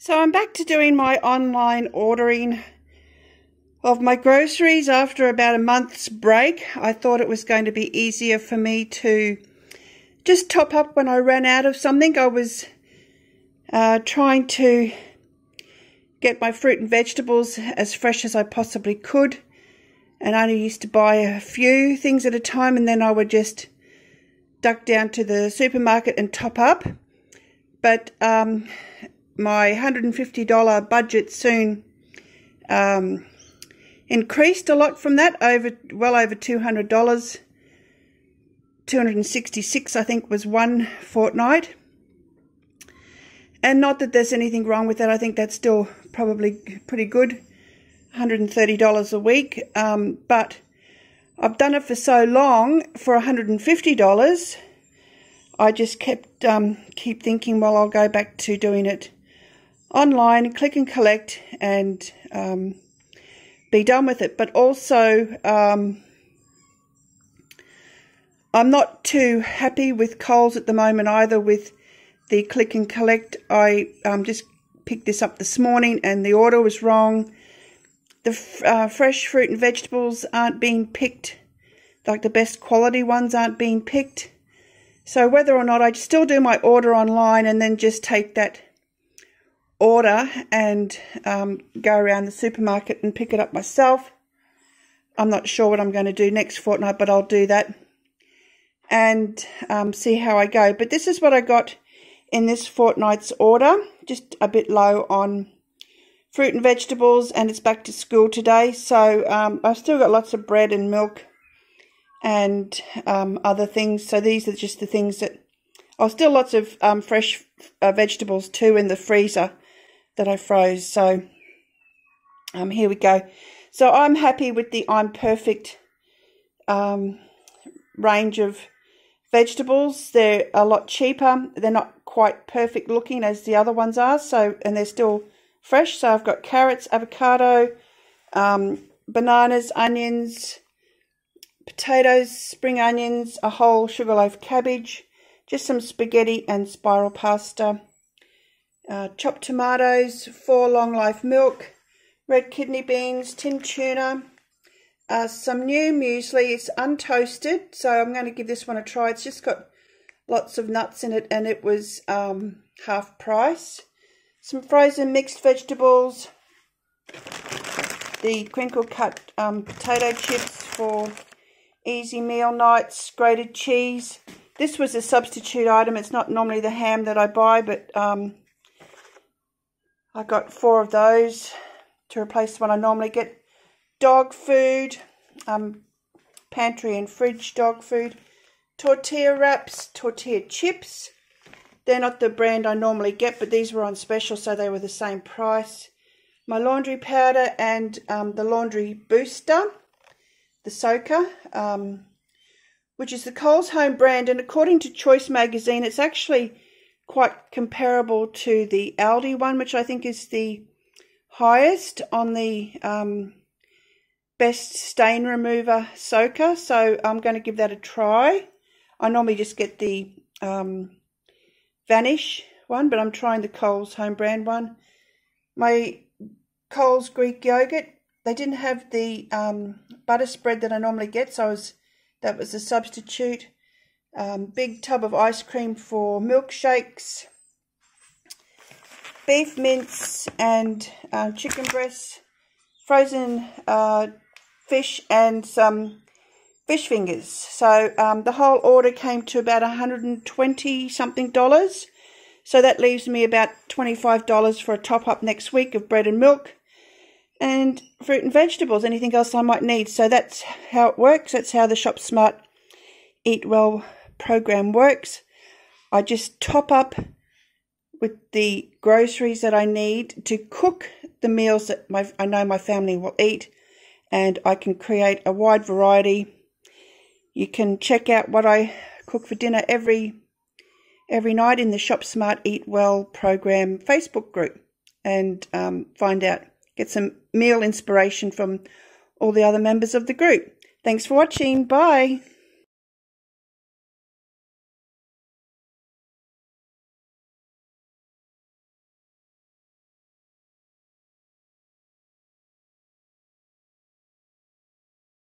So I'm back to doing my online ordering of my groceries after about a month's break. I thought it was going to be easier for me to just top up when I ran out of something. I was uh, trying to get my fruit and vegetables as fresh as I possibly could and I only used to buy a few things at a time and then I would just duck down to the supermarket and top up. But um, my $150 budget soon um, increased a lot from that, over well over $200. 266 I think was one fortnight. And not that there's anything wrong with that. I think that's still probably pretty good. $130 a week. Um, but I've done it for so long for $150. I just kept um, keep thinking, well, I'll go back to doing it online, click and collect, and um, be done with it. But also, um, I'm not too happy with Coles at the moment either with the click and collect. I um, just picked this up this morning and the order was wrong. The uh, fresh fruit and vegetables aren't being picked, like the best quality ones aren't being picked. So whether or not I still do my order online and then just take that order and um, go around the supermarket and pick it up myself. I'm not sure what I'm going to do next fortnight, but I'll do that and um, see how I go. But this is what I got in this fortnight's order. Just a bit low on fruit and vegetables, and it's back to school today. So um, I've still got lots of bread and milk and um, other things. So these are just the things that. Oh, still lots of um, fresh uh, vegetables too in the freezer that I froze. So um, here we go. So I'm happy with the I'm Perfect um, range of vegetables. They're a lot cheaper. They're not quite perfect looking as the other ones are. So and they're still fresh. So I've got carrots, avocado, um, bananas, onions, potatoes, spring onions, a whole sugarloaf cabbage, just some spaghetti and spiral pasta uh, chopped tomatoes, four long life milk, red kidney beans, tin tuna, uh, some new muesli. It's untoasted, so I'm going to give this one a try. It's just got lots of nuts in it, and it was um, half price. Some frozen mixed vegetables, the crinkle cut um, potato chips for easy meal nights, grated cheese. This was a substitute item. It's not normally the ham that I buy, but um, I got four of those to replace the one I normally get. Dog food, um, pantry and fridge dog food. Tortilla wraps, tortilla chips. They're not the brand I normally get, but these were on special, so they were the same price. My laundry powder and um, the laundry booster, the soaker, um, which is the Coles Home brand. And according to Choice Magazine, it's actually quite comparable to the Aldi one, which I think is the highest on the um, best stain remover soaker. So I'm going to give that a try. I normally just get the um, Vanish one, but I'm trying the Coles home brand one. My Coles Greek yogurt, they didn't have the um, butter spread that I normally get, so was that was a substitute um, big tub of ice cream for milkshakes, beef mince and uh, chicken breasts, frozen uh, fish and some fish fingers. So um, the whole order came to about 120 something dollars. So that leaves me about $25 for a top up next week of bread and milk and fruit and vegetables, anything else I might need. So that's how it works. That's how the Shop Smart Eat Well program works. I just top up with the groceries that I need to cook the meals that my, I know my family will eat and I can create a wide variety. You can check out what I cook for dinner every every night in the Shop Smart Eat Well program Facebook group and um, find out, get some meal inspiration from all the other members of the group. Thanks for watching. Bye.